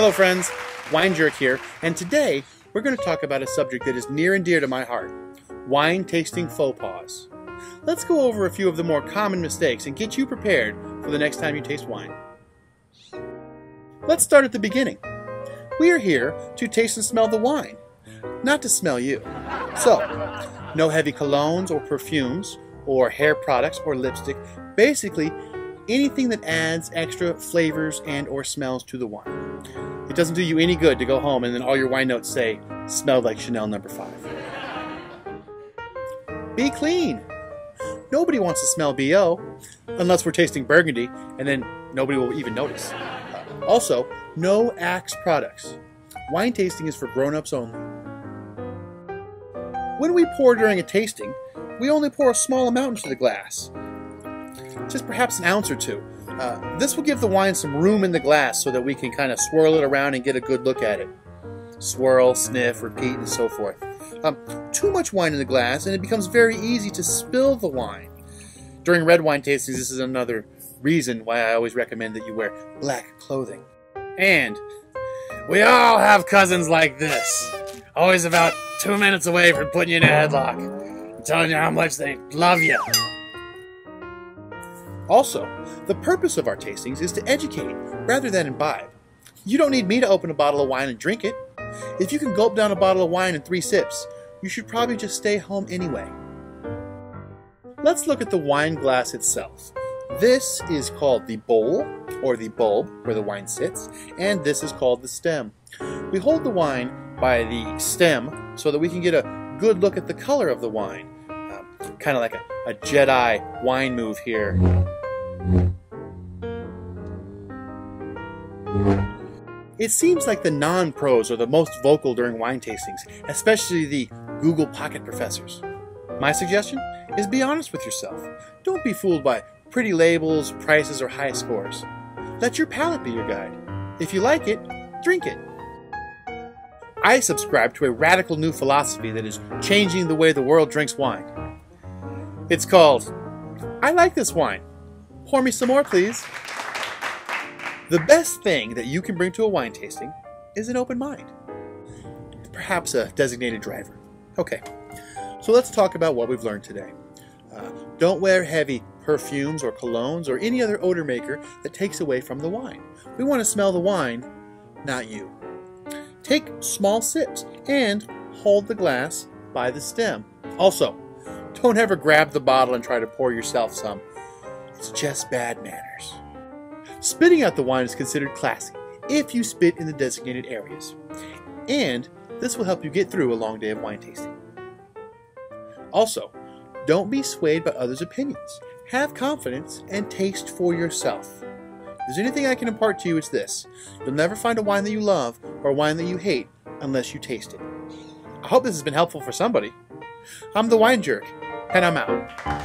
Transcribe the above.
Hello, friends. Wine Jerk here, and today we're going to talk about a subject that is near and dear to my heart wine tasting faux pas. Let's go over a few of the more common mistakes and get you prepared for the next time you taste wine. Let's start at the beginning. We are here to taste and smell the wine, not to smell you. So, no heavy colognes or perfumes, or hair products or lipstick. Basically, anything that adds extra flavors and or smells to the wine. It doesn't do you any good to go home and then all your wine notes say, smelled like Chanel number 5. Be clean. Nobody wants to smell BO, unless we're tasting Burgundy, and then nobody will even notice. Also, no Axe products. Wine tasting is for grown-ups only. When we pour during a tasting, we only pour a small amount into the glass, just perhaps an ounce or two. Uh, this will give the wine some room in the glass so that we can kind of swirl it around and get a good look at it. Swirl, sniff, repeat, and so forth. Um, too much wine in the glass, and it becomes very easy to spill the wine. During red wine tastings, this is another reason why I always recommend that you wear black clothing. And we all have cousins like this, always about two minutes away from putting you in a headlock, I'm telling you how much they love you. Also, the purpose of our tastings is to educate rather than imbibe. You don't need me to open a bottle of wine and drink it. If you can gulp down a bottle of wine in three sips, you should probably just stay home anyway. Let's look at the wine glass itself. This is called the bowl, or the bulb, where the wine sits, and this is called the stem. We hold the wine by the stem so that we can get a good look at the color of the wine. Uh, kind of like a, a Jedi wine move here. It seems like the non pros are the most vocal during wine tastings, especially the Google Pocket professors. My suggestion is be honest with yourself. Don't be fooled by pretty labels, prices, or high scores. Let your palate be your guide. If you like it, drink it. I subscribe to a radical new philosophy that is changing the way the world drinks wine. It's called I like this wine. Pour me some more, please. The best thing that you can bring to a wine tasting is an open mind. Perhaps a designated driver. Okay, so let's talk about what we've learned today. Uh, don't wear heavy perfumes or colognes or any other odor maker that takes away from the wine. We want to smell the wine, not you. Take small sips and hold the glass by the stem. Also, don't ever grab the bottle and try to pour yourself some. It's just bad manners. Spitting out the wine is considered classy if you spit in the designated areas. And this will help you get through a long day of wine tasting. Also, don't be swayed by others' opinions. Have confidence and taste for yourself. If there's anything I can impart to you, it's this. You'll never find a wine that you love or a wine that you hate unless you taste it. I hope this has been helpful for somebody. I'm the Wine Jerk, and I'm out.